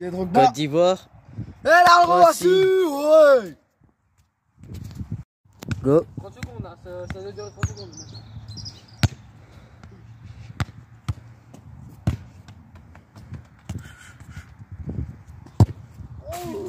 Côte d'Ivoire. Eh la reçu Ouais. Go. 30 secondes, ça, ça doit durer 30 secondes. Oh.